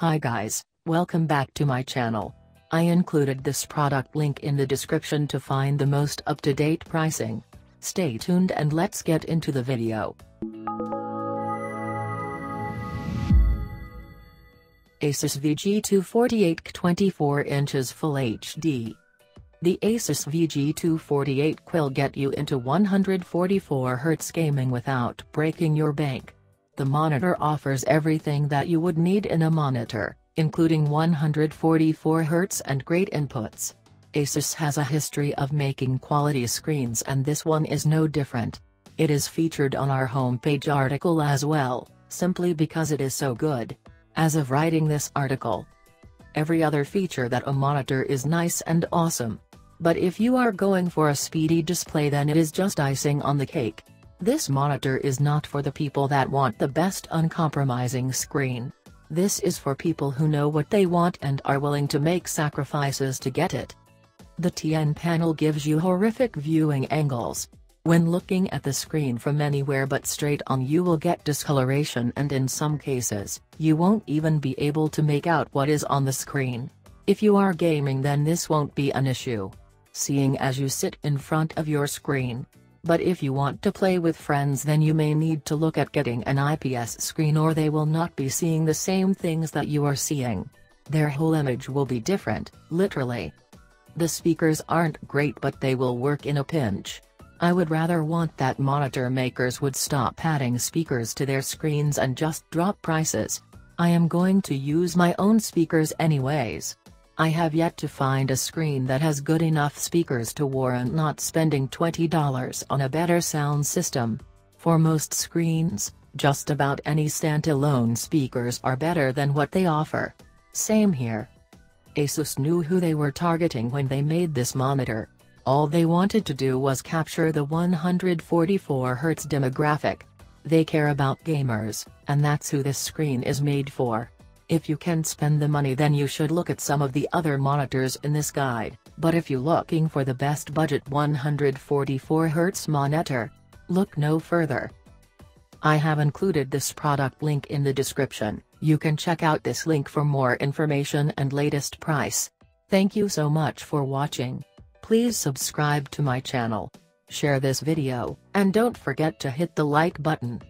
Hi guys, welcome back to my channel. I included this product link in the description to find the most up-to-date pricing. Stay tuned and let's get into the video. Asus VG248 24 inches Full HD. The Asus VG248 will get you into 144Hz gaming without breaking your bank. The monitor offers everything that you would need in a monitor, including 144Hz and great inputs. Asus has a history of making quality screens and this one is no different. It is featured on our homepage article as well, simply because it is so good. As of writing this article, every other feature that a monitor is nice and awesome. But if you are going for a speedy display then it is just icing on the cake. This monitor is not for the people that want the best uncompromising screen. This is for people who know what they want and are willing to make sacrifices to get it. The TN panel gives you horrific viewing angles. When looking at the screen from anywhere but straight on you will get discoloration and in some cases, you won't even be able to make out what is on the screen. If you are gaming then this won't be an issue. Seeing as you sit in front of your screen, but if you want to play with friends then you may need to look at getting an IPS screen or they will not be seeing the same things that you are seeing. Their whole image will be different, literally. The speakers aren't great but they will work in a pinch. I would rather want that monitor makers would stop adding speakers to their screens and just drop prices. I am going to use my own speakers anyways. I have yet to find a screen that has good enough speakers to warrant not spending $20 on a better sound system. For most screens, just about any standalone speakers are better than what they offer. Same here. Asus knew who they were targeting when they made this monitor. All they wanted to do was capture the 144Hz demographic. They care about gamers, and that's who this screen is made for. If you can spend the money then you should look at some of the other monitors in this guide, but if you're looking for the best budget 144Hz monitor, look no further. I have included this product link in the description, you can check out this link for more information and latest price. Thank you so much for watching. Please subscribe to my channel. Share this video, and don't forget to hit the like button.